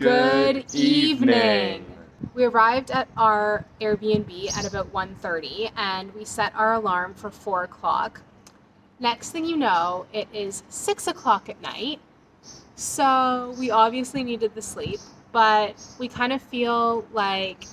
Good evening. We arrived at our Airbnb at about 1.30 and we set our alarm for 4 o'clock. Next thing you know, it is 6 o'clock at night. So we obviously needed the sleep, but we kind of feel like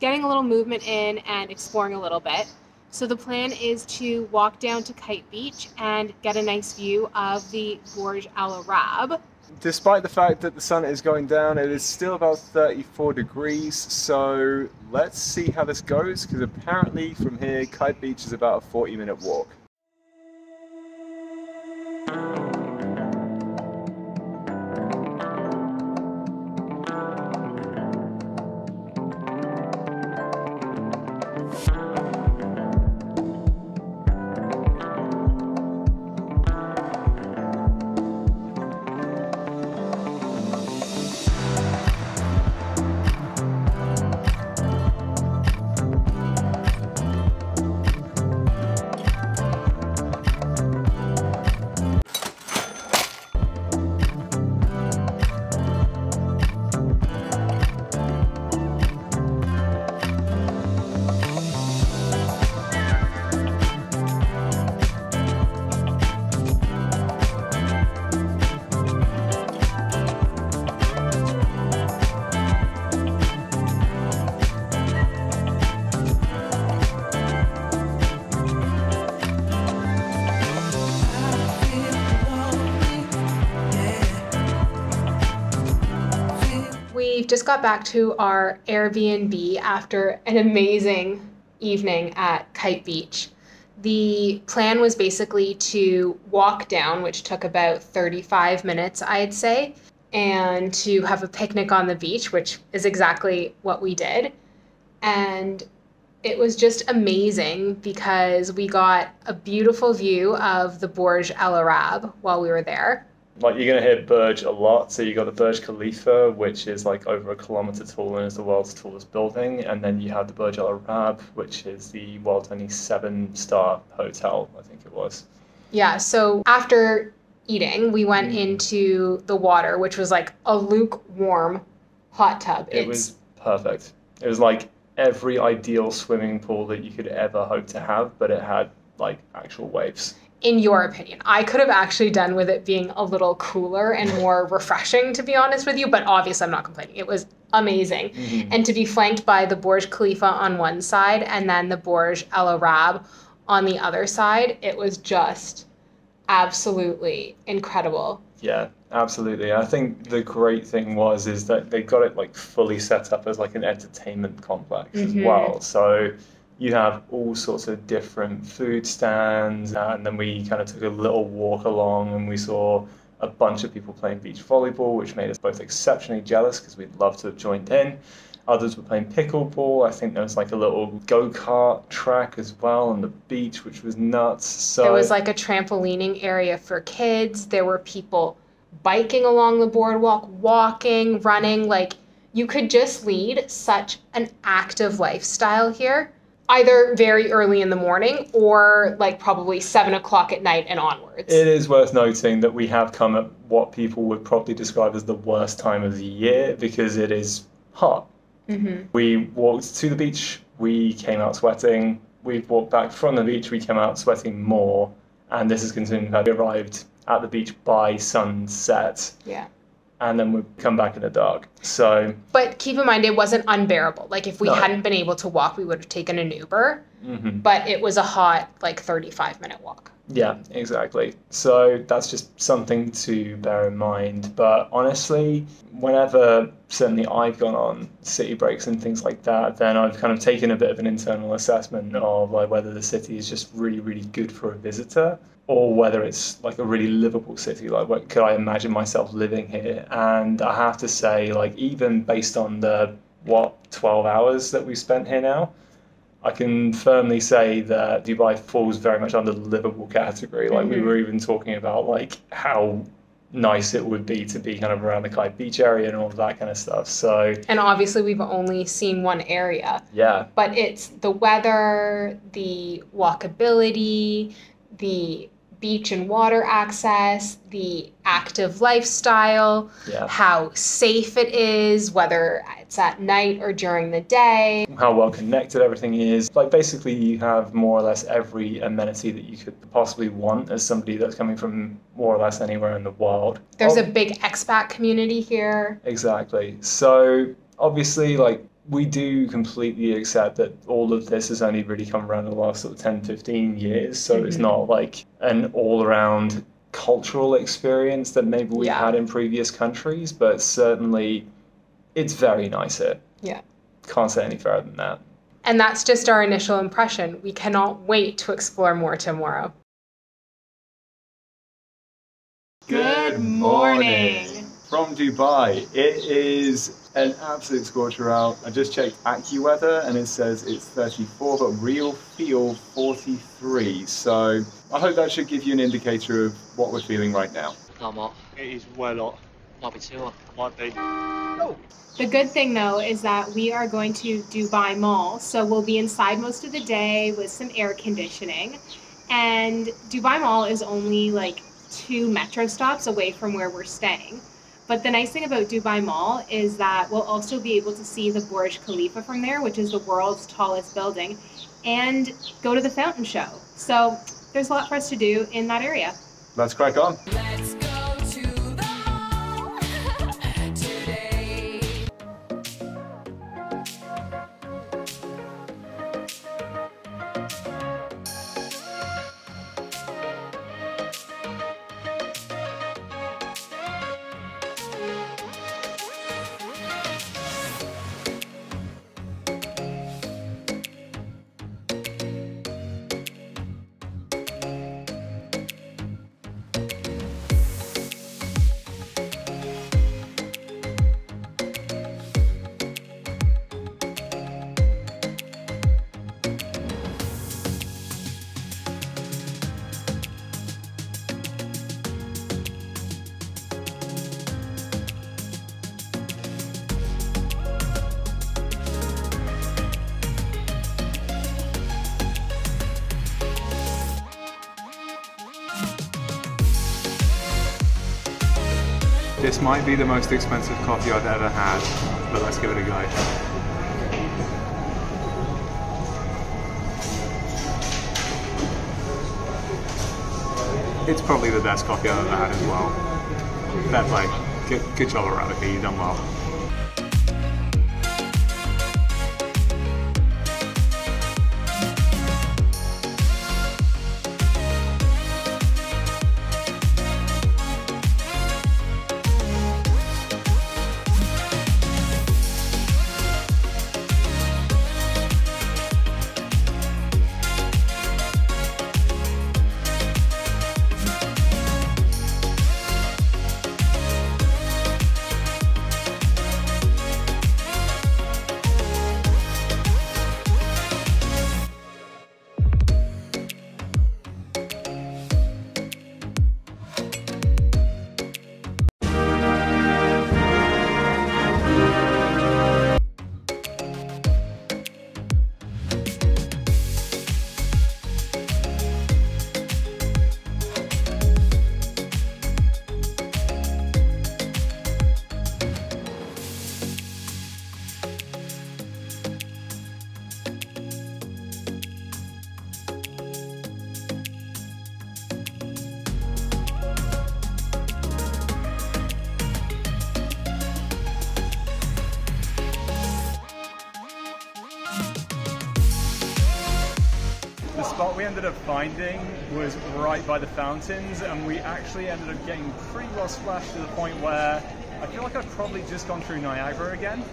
getting a little movement in and exploring a little bit. So the plan is to walk down to Kite Beach and get a nice view of the Burj Al Arab. Despite the fact that the sun is going down, it is still about 34 degrees. So let's see how this goes because apparently from here, Kite Beach is about a 40 minute walk. Just got back to our Airbnb after an amazing evening at Kite Beach. The plan was basically to walk down, which took about 35 minutes, I'd say, and to have a picnic on the beach, which is exactly what we did. And it was just amazing because we got a beautiful view of the Burj El Arab while we were there. Like you're gonna hear Burj a lot, so you got the Burj Khalifa, which is like over a kilometer tall and is the world's tallest building, and then you have the Burj Al Arab, which is the world's only seven-star hotel, I think it was. Yeah, so after eating, we went Mm. into the water, which was like a lukewarm hot tub. It was perfect. It was like every ideal swimming pool that you could ever hope to have, but it had like actual waves. In your opinion. I could have actually done with it being a little cooler and more refreshing, to be honest with you, but obviously I'm not complaining. It was amazing. And to be flanked by the Burj Khalifa on one side and then the Burj Al Arab on the other side, it was just absolutely incredible. Yeah, absolutely. I think the great thing was is that they got it like fully set up as like an entertainment complex as Mhm. well. So you have all sorts of different food stands, uh, and then we kind of took a little walk along and we saw a bunch of people playing beach volleyball, which made us both exceptionally jealous because we'd love to have joined in. Others were playing pickleball. I think there was like a little go kart track as well on the beach, which was nuts. So There was like a trampolining area for kids. There were people biking along the boardwalk, walking, running. Like you could just lead such an active lifestyle here, either very early in the morning or like probably seven o'clock at night and onwards. It is worth noting that we have come at what people would probably describe as the worst time of the year because it is hot. hmm We walked to the beach, we came out sweating. We walked back from the beach, we came out sweating more. And this is considering that we arrived at the beach by sunset Yeah. And then we'd come back in the dark. So, But keep in mind, it wasn't unbearable. Like if we No. hadn't been able to walk, we would have taken an Uber. Mhm. But it was a hot, like 35 minute walk. Yeah, exactly. So that's just something to bear in mind. But honestly, whenever certainly I've gone on city breaks and things like that, then I've kind of taken a bit of an internal assessment of like whether the city is just really, really good for a visitor or whether it's like a really livable city. Like, what, could I imagine myself living here? And I have to say, like, even based on the what 12 hours that we've spent here now, I can firmly say that Dubai falls very much under the livable category. Like we Mhm. were even talking about like how nice it would be to be kind of around the Kite Beach area and all of that kind of stuff. So And obviously, we've only seen one area. yeah, but it's the weather, the walkability, the beach and water access, the active lifestyle, Yeah. how safe it is, whether it's at night or during the day. How well connected everything is. Like basically, you have more or less every amenity that you could possibly want as somebody that's coming from more or less anywhere in the world. There's a big expat community here. Exactly. So obviously, like we do completely accept that all of this has only really come around in the last sort of 10, 15 years. So it's Mhm. not like an all-around cultural experience that maybe we Yeah. had in previous countries, but certainly it's very nice here. Yeah. Can't say any further than that. And that's just our initial impression. We cannot wait to explore more tomorrow. Good morning. From Dubai. It is an absolute scorcher out. I just checked AccuWeather and it says it's 34, but real feel 43. So I hope that should give you an indicator of what we're feeling right now. Not hot. It is well hot. Might be too hot. Might be. The good thing though is that we are going to Dubai Mall, so we'll be inside most of the day with some air conditioning. And Dubai Mall is only like two metro stops away from where we're staying. But the nice thing about Dubai Mall is that we'll also be able to see the Burj Khalifa from there, which is the world's tallest building, and go to the fountain show. So there's a lot for us to do in that area. Let's crack on. Let's This might be the most expensive coffee I've ever had, but let's give it a go. It's probably the best coffee I've ever had as well. Fair play. Good, good job, Arabica. You've done well. Ended up finding was right by the fountains, and we actually ended up getting pretty well splashed to the point where I feel like I've probably just gone through Niagara again.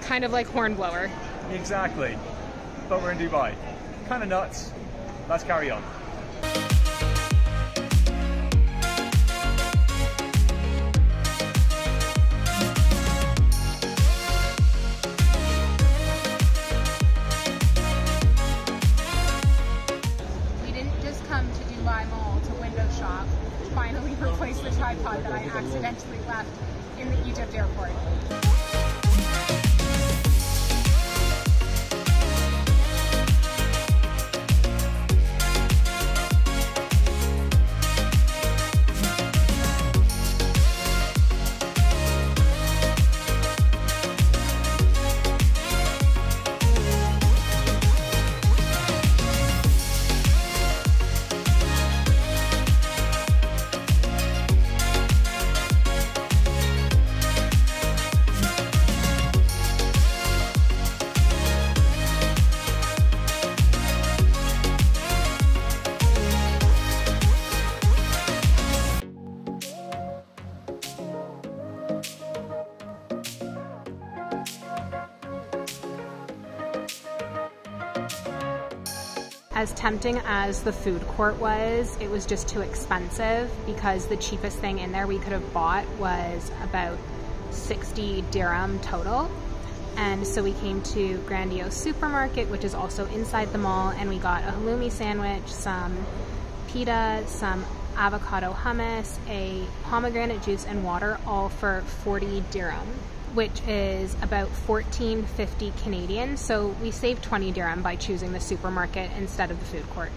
Kind of like Hornblower. Exactly. But we're in Dubai. Kind of nuts. Let's carry on. Finally replace the tripod that I accidentally left in the Egypt airport. Tempting as the food court was, it was just too expensive because the cheapest thing in there we could have bought was about 60 dirham total. And so we came to Grandiose Supermarket, which is also inside the mall, and we got a halloumi sandwich, some pita, some avocado hummus, a pomegranate juice, and water, all for 40 dirham, which is about 14.50 Canadian. So we saved 20 dirham by choosing the supermarket instead of the food court.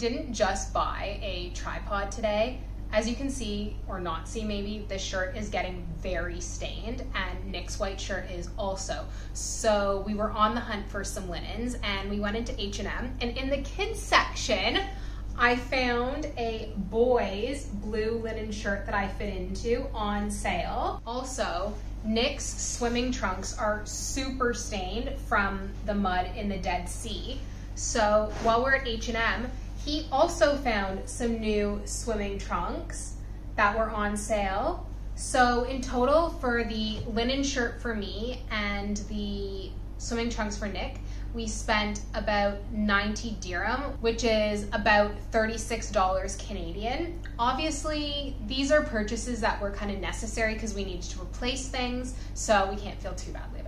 Didn't just buy a tripod today. As you can see, or not see maybe, this shirt is getting very stained and Nick's white shirt is also. So we were on the hunt for some linens and we went into H&M and in the kids section, I found a boys blue linen shirt that I fit into on sale. Also, Nick's swimming trunks are super stained from the mud in the Dead Sea. So while we're at H&M, he also found some new swimming trunks that were on sale. So in total for the linen shirt for me and the swimming trunks for Nick, we spent about 90 dirham, which is about $36 Canadian. Obviously, these are purchases that were kind of necessary because we needed to replace things, so we can't feel too badly.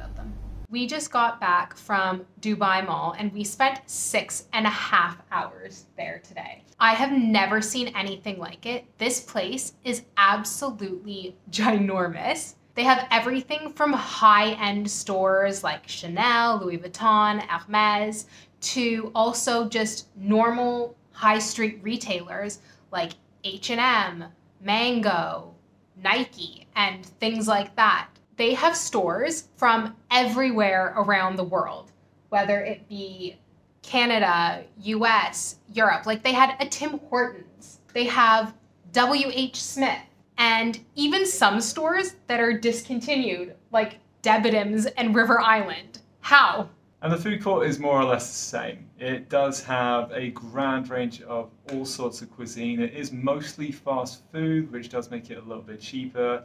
We just got back from Dubai Mall and we spent six and a half hours there today. I have never seen anything like it. This place is absolutely ginormous. They have everything from high end stores like Chanel, Louis Vuitton, Hermes, to also just normal high street retailers like H&M, Mango, Nike, and things like that they have stores from everywhere around the world, whether it be Canada, US, Europe. Like they had a Tim Hortons, they have WH Smith, and even some stores that are discontinued, like Debenhams and River Island. How? And the food court is more or less the same. It does have a grand range of all sorts of cuisine. It is mostly fast food, which does make it a little bit cheaper.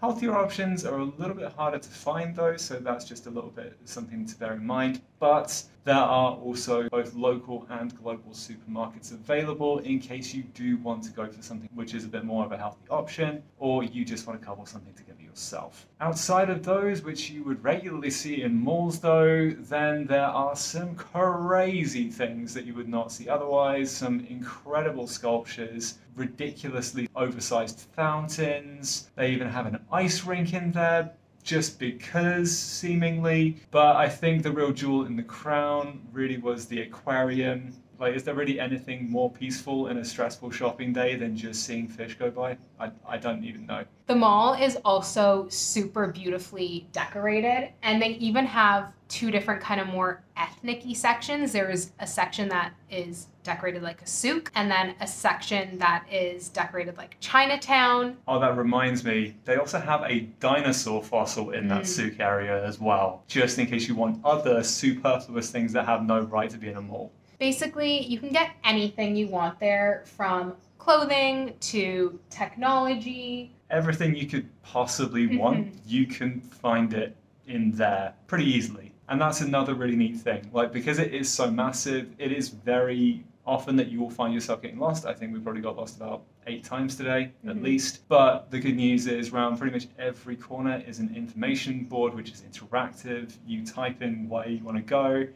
Healthier options are a little bit harder to find though, so that's just a little bit something to bear in mind. But there are also both local and global supermarkets available in case you do want to go for something which is a bit more of a healthy option, or you just want to cobble something together yourself. Outside of those, which you would regularly see in malls though, then there are some crazy things that you would not see otherwise, some incredible sculptures, ridiculously oversized fountains, they even have an ice rink in there, just because, seemingly. But I think the real jewel in the crown really was the aquarium. Like, is there really anything more peaceful in a stressful shopping day than just seeing fish go by? I, I don't even know. The mall is also super beautifully decorated, and they even have two different kind of more ethnic-y sections. There's a section that is decorated like a souk, and then a section that is decorated like Chinatown. Oh, that reminds me. They also have a dinosaur fossil in that Mm. souk area as well, just in case you want other superfluous things that have no right to be in a mall. Basically, you can get anything you want there from clothing to technology. Everything you could possibly Mhm. want, you can find it in there pretty easily. And that's another really neat thing. Like, because it is so massive, it is very often that you will find yourself getting lost. I think we probably got lost about eight times today, at Mhm. least. But the good news is, around pretty much every corner is an information board which is interactive. You type in where you want to go,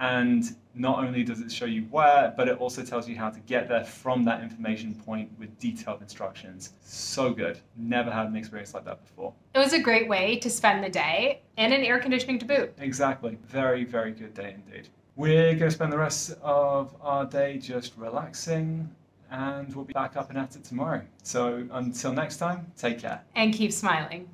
and not only does it show you where, but it also tells you how to get there from that information point with detailed instructions. So good. Never had an experience like that before. It was a great way to spend the day and an air conditioning to boot. Exactly. Very, very good day indeed. We're going to spend the rest of our day just relaxing, and we'll be back up and at it tomorrow. So until next time, take care. And keep smiling.